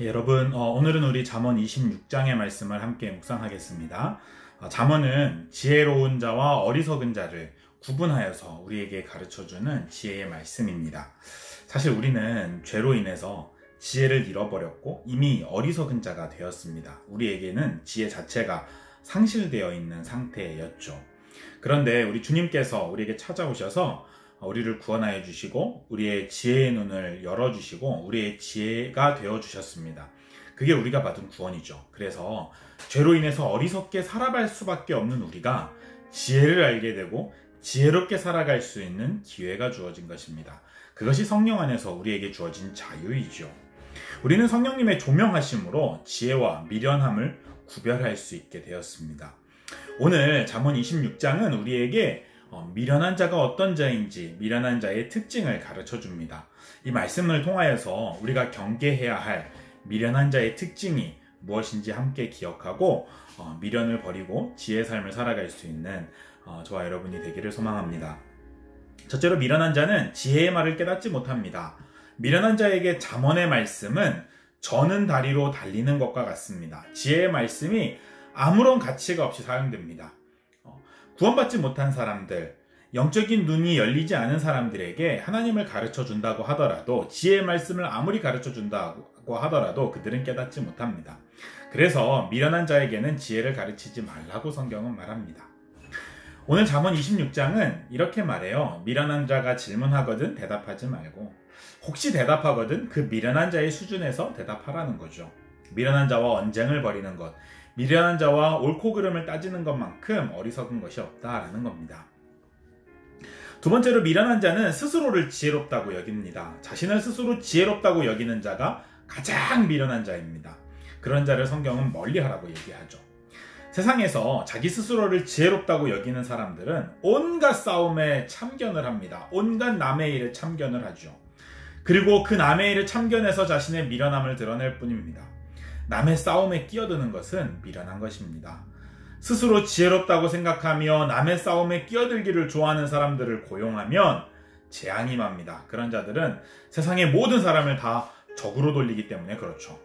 예, 여러분 어, 오늘은 우리 잠언 26장의 말씀을 함께 묵상하겠습니다. 어, 잠언은 지혜로운 자와 어리석은 자를 구분하여서 우리에게 가르쳐주는 지혜의 말씀입니다. 사실 우리는 죄로 인해서 지혜를 잃어버렸고 이미 어리석은 자가 되었습니다. 우리에게는 지혜 자체가 상실되어 있는 상태였죠. 그런데 우리 주님께서 우리에게 찾아오셔서 우리를 구원하여 주시고 우리의 지혜의 눈을 열어 주시고 우리의 지혜가 되어 주셨습니다. 그게 우리가 받은 구원이죠. 그래서 죄로 인해서 어리석게 살아갈 수밖에 없는 우리가 지혜를 알게 되고 지혜롭게 살아갈 수 있는 기회가 주어진 것입니다. 그것이 성령 안에서 우리에게 주어진 자유이죠. 우리는 성령님의 조명하심으로 지혜와 미련함을 구별할 수 있게 되었습니다. 오늘 잠언 26장은 우리에게 어, 미련한 자가 어떤 자인지 미련한 자의 특징을 가르쳐 줍니다. 이 말씀을 통하여서 우리가 경계해야 할 미련한 자의 특징이 무엇인지 함께 기억하고 어, 미련을 버리고 지혜 삶을 살아갈 수 있는 어, 저와 여러분이 되기를 소망합니다. 첫째로 미련한 자는 지혜의 말을 깨닫지 못합니다. 미련한 자에게 잠언의 말씀은 저는 다리로 달리는 것과 같습니다. 지혜의 말씀이 아무런 가치가 없이 사용됩니다. 구원받지 못한 사람들, 영적인 눈이 열리지 않은 사람들에게 하나님을 가르쳐 준다고 하더라도 지혜의 말씀을 아무리 가르쳐 준다고 하더라도 그들은 깨닫지 못합니다. 그래서 미련한 자에게는 지혜를 가르치지 말라고 성경은 말합니다. 오늘 잠언 26장은 이렇게 말해요. 미련한 자가 질문하거든 대답하지 말고 혹시 대답하거든 그 미련한 자의 수준에서 대답하라는 거죠. 미련한 자와 언쟁을 벌이는 것, 미련한 자와 옳고 그름을 따지는 것만큼 어리석은 것이 없다라는 겁니다. 두 번째로 미련한 자는 스스로를 지혜롭다고 여깁니다. 자신을 스스로 지혜롭다고 여기는 자가 가장 미련한 자입니다. 그런 자를 성경은 멀리 하라고 얘기하죠. 세상에서 자기 스스로를 지혜롭다고 여기는 사람들은 온갖 싸움에 참견을 합니다. 온갖 남의 일에 참견을 하죠. 그리고 그 남의 일을 참견해서 자신의 미련함을 드러낼 뿐입니다. 남의 싸움에 끼어드는 것은 미련한 것입니다. 스스로 지혜롭다고 생각하며 남의 싸움에 끼어들기를 좋아하는 사람들을 고용하면 재앙이 맙니다. 그런 자들은 세상의 모든 사람을 다 적으로 돌리기 때문에 그렇죠.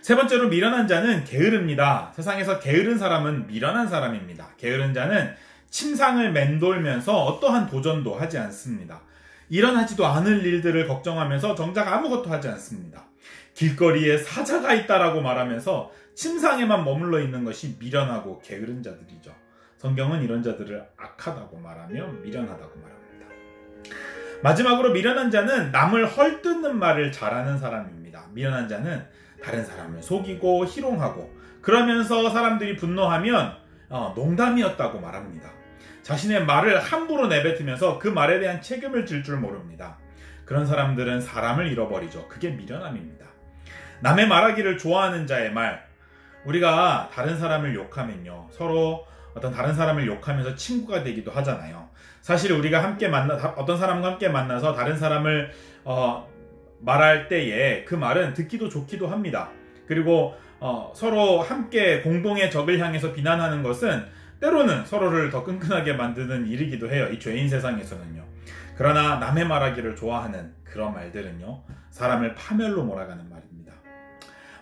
세 번째로 미련한 자는 게으릅니다. 세상에서 게으른 사람은 미련한 사람입니다. 게으른 자는 침상을 맴돌면서 어떠한 도전도 하지 않습니다. 일어나지도 않을 일들을 걱정하면서 정작 아무것도 하지 않습니다. 길거리에 사자가 있다라고 말하면서 침상에만 머물러 있는 것이 미련하고 게으른 자들이죠. 성경은 이런 자들을 악하다고 말하며 미련하다고 말합니다. 마지막으로 미련한 자는 남을 헐뜯는 말을 잘하는 사람입니다. 미련한 자는 다른 사람을 속이고 희롱하고 그러면서 사람들이 분노하면 어, 농담이었다고 말합니다. 자신의 말을 함부로 내뱉으면서 그 말에 대한 책임을 질 줄 모릅니다. 그런 사람들은 사람을 잃어버리죠. 그게 미련함입니다. 남의 말하기를 좋아하는 자의 말. 우리가 다른 사람을 욕하면요. 서로 어떤 다른 사람을 욕하면서 친구가 되기도 하잖아요. 사실 우리가 함께 만나, 어떤 사람과 함께 만나서 다른 사람을, 어, 말할 때에 그 말은 듣기도 좋기도 합니다. 그리고, 어, 서로 함께 공동의 적을 향해서 비난하는 것은 때로는 서로를 더 끈끈하게 만드는 일이기도 해요. 이 죄인 세상에서는요. 그러나 남의 말하기를 좋아하는 그런 말들은요. 사람을 파멸로 몰아가는 말입니다.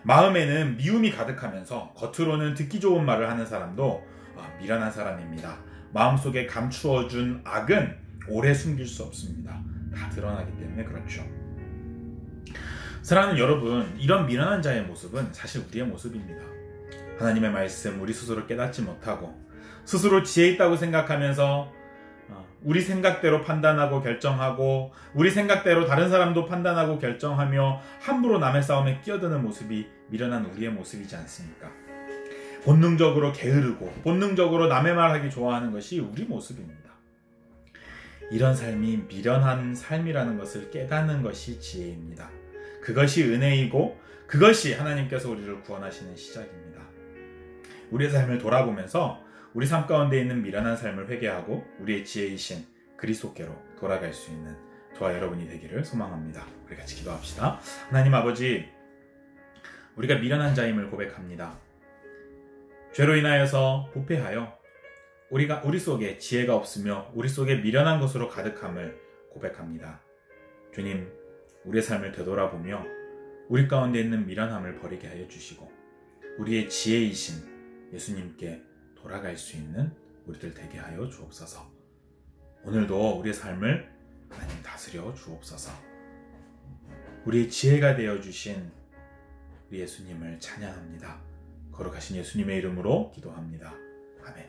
마음에는 미움이 가득하면서 겉으로는 듣기 좋은 말을 하는 사람도 아, 미련한 사람입니다. 마음속에 감추어준 악은 오래 숨길 수 없습니다. 다 드러나기 때문에 그렇죠. 사랑하는 여러분, 이런 미련한 자의 모습은 사실 우리의 모습입니다. 하나님의 말씀 우리 스스로 깨닫지 못하고 스스로 지혜 있다고 생각하면서 어, 우리 생각대로 판단하고 결정하고 우리 생각대로 다른 사람도 판단하고 결정하며 함부로 남의 싸움에 끼어드는 모습이 미련한 우리의 모습이지 않습니까? 본능적으로 게으르고 본능적으로 남의 말하기 좋아하는 것이 우리 모습입니다. 이런 삶이 미련한 삶이라는 것을 깨닫는 것이 지혜입니다. 그것이 은혜이고 그것이 하나님께서 우리를 구원하시는 시작입니다. 우리의 삶을 돌아보면서 우리 삶 가운데 있는 미련한 삶을 회개하고 우리의 지혜이신 그리스도께로 돌아갈 수 있는 저와 여러분이 되기를 소망합니다. 우리 같이 기도합시다. 하나님 아버지, 우리가 미련한 자임을 고백합니다. 죄로 인하여서 부패하여 우리가 우리 속에 지혜가 없으며 우리 속에 미련한 것으로 가득함을 고백합니다. 주님, 우리의 삶을 되돌아보며 우리 가운데 있는 미련함을 버리게 하여 주시고 우리의 지혜이신 예수님께 돌아갈 수 있는 우리들 되게 하여 주옵소서. 오늘도 우리의 삶을 하나님 다스려 주옵소서. 우리의 지혜가 되어 주신 우리 예수님을 찬양합니다. 거룩하신 예수님의 이름으로 기도합니다. 아멘.